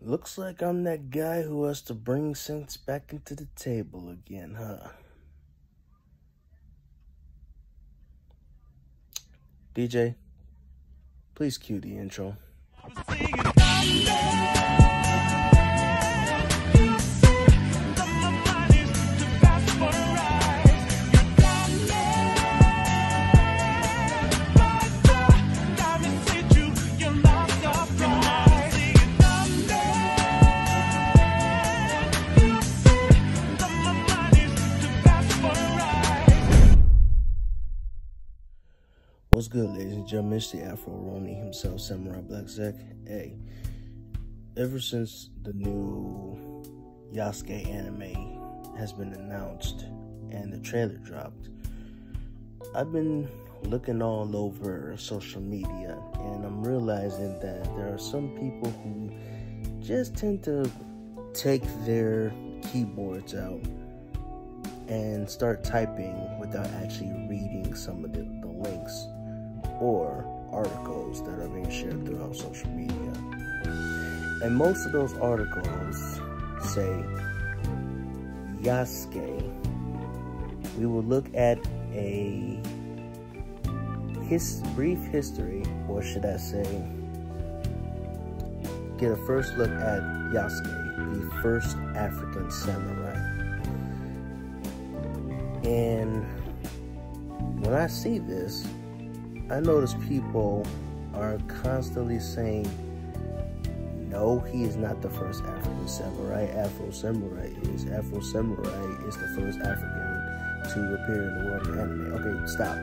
Looks like I'm that guy who has to bring sense back into the table again, huh? DJ, please cue the intro. Good, ladies and gentlemen? It's the Afro Roni himself, Samurai Black Zack. Hey, ever since the new Yasuke anime has been announced and the trailer dropped, I've been looking all over social media and I'm realizing that there are some people who just tend to take their keyboards out and start typing without actually reading some of the, the links or articles that are being shared throughout social media. And most of those articles say Yasuke. We will look at a his brief history, or should I say, get a first look at Yasuke, the first African samurai. And when I see this, I notice people are constantly saying, no, he is not the first African samurai. Afro samurai is. Afro samurai is the first African to appear in the world of anime. Okay, stop.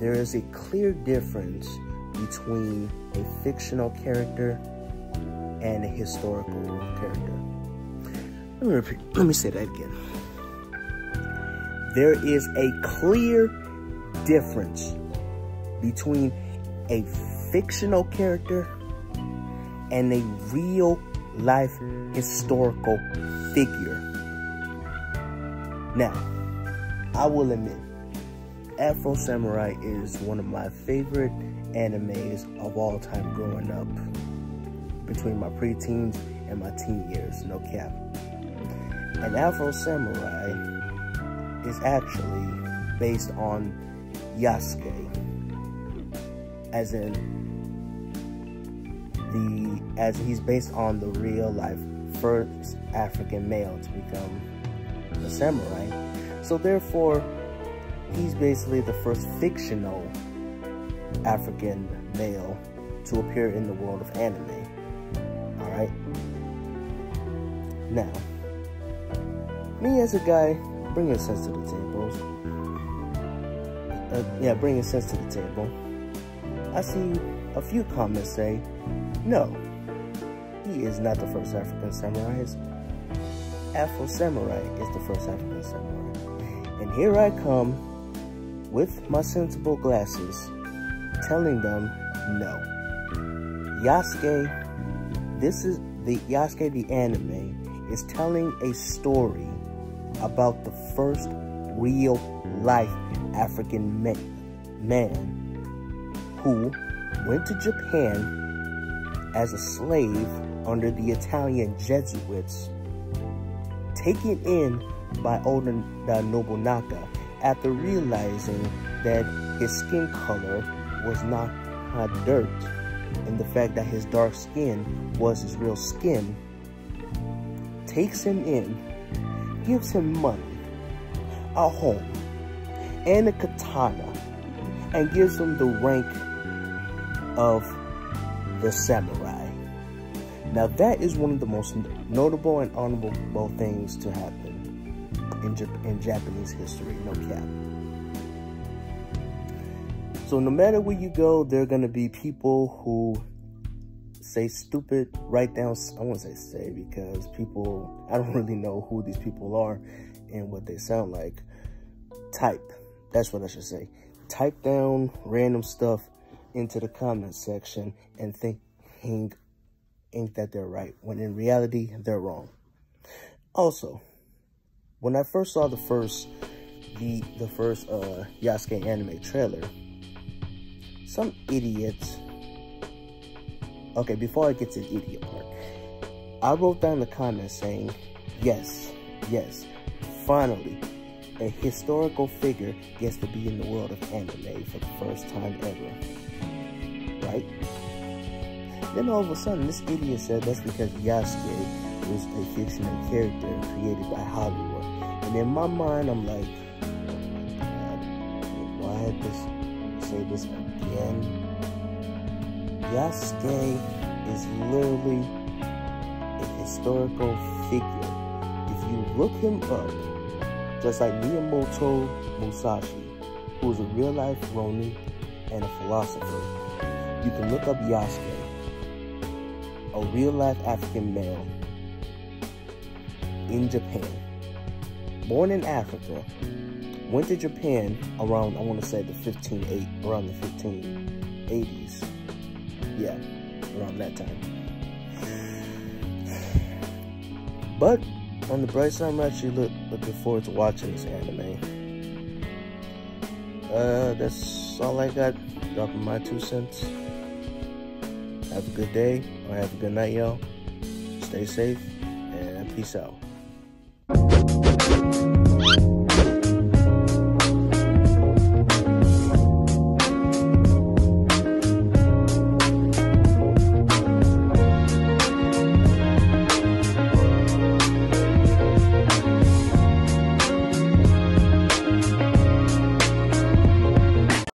There is a clear difference between a fictional character and a historical character. Let me repeat, let me say that again. There is a clear difference between a fictional character and a real life historical figure. Now, I will admit, Afro Samurai is one of my favorite animes of all time growing up between my preteens and my teen years, no cap. And Afro Samurai is actually based on Yasuke, as in the as he's based on the real life first African male to become a samurai. So therefore, he's basically the first fictional African male to appear in the world of anime. All right. Now, me as a guy bringing sense to the table, uh, yeah, bringing sense to the table. I see a few comments say, no, he is not the first African samurai. Afro Samurai is the first African samurai. And here I come with my sensible glasses telling them no. Yasuke, this is the Yasuke the anime is telling a story about the first real life African man, man who went to Japan as a slave under the Italian Jesuits, taken in by Oda Nobunaga after realizing that his skin color was not hot dirt and the fact that his dark skin was his real skin, takes him in, gives him money, a home, and a katana, and gives him the rank of the samurai. Now that is one of the most notable and honorable things to happen in, Jap in Japanese history, no cap. So no matter where you go, there are going to be people who say stupid, write down, I won't say say because people, I don't really know who these people are and what they sound like. Type, that's what I should say. Type down random stuff into the comment section and think, think, think that they're right, when in reality, they're wrong. Also, when I first saw the first, the, the first uh, Yasuke anime trailer, some idiots Okay, before I get to the idiot part, I wrote down the comments saying, yes, yes, finally, a historical figure gets to be in the world of anime for the first time ever. Right? Then all of a sudden, this idiot said that's because Yasuke was a fictional character created by Hollywood. And in my mind, I'm like, oh my God, why did this say this again? Yasuke is literally a historical figure. If you look him up, just like Miyamoto Musashi, who is a real-life Ronin and a philosopher, you can look up Yasuke, a real-life African male in Japan, born in Africa, went to Japan around, I want to say the 1580, around the 1580s. Yeah, around that time. But on the bright side, I'm actually look, looking forward to watching this anime. Uh, that's all I got. Dropping my two cents. Have a good day or have a good night, y'all. Stay safe and peace out.